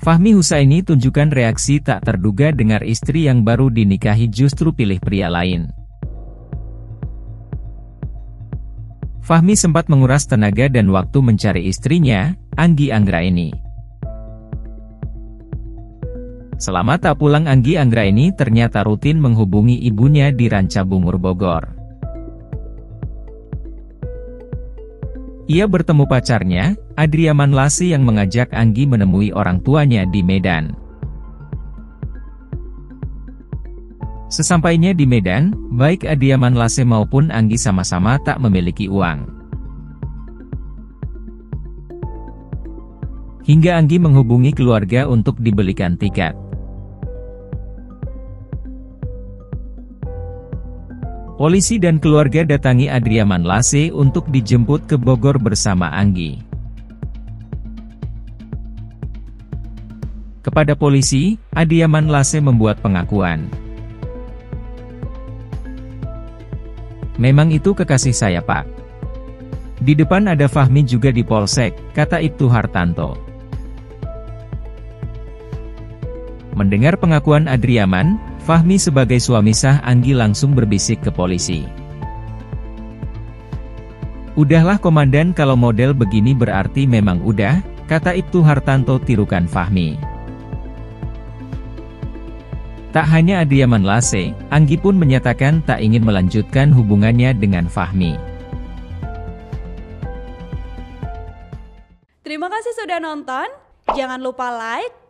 Fahmi Husaini tunjukkan reaksi tak terduga dengar istri yang baru dinikahi justru pilih pria lain. Fahmi sempat menguras tenaga dan waktu mencari istrinya, Anggi Anggraini. Selama tak pulang Anggi Anggraini ternyata rutin menghubungi ibunya di Ranca Bungur Bogor. Ia bertemu pacarnya, Adriaman Lasi yang mengajak Anggi menemui orang tuanya di Medan. Sesampainya di Medan, baik Adiaman Lase maupun Anggi sama-sama tak memiliki uang. Hingga Anggi menghubungi keluarga untuk dibelikan tiket. Polisi dan keluarga datangi Adriaman Lase untuk dijemput ke Bogor bersama Anggi. Kepada polisi, Adiaman Lase membuat pengakuan. Memang itu kekasih saya pak. Di depan ada Fahmi juga di polsek, kata Ibtu Hartanto. Mendengar pengakuan Adriaman, Fahmi sebagai suami sah Anggi langsung berbisik ke polisi. Udahlah komandan kalau model begini berarti memang udah, kata Ibtu Hartanto tirukan Fahmi. Tak hanya Adiaman Lase, Anggi pun menyatakan tak ingin melanjutkan hubungannya dengan Fahmi. Terima kasih sudah nonton, jangan lupa like,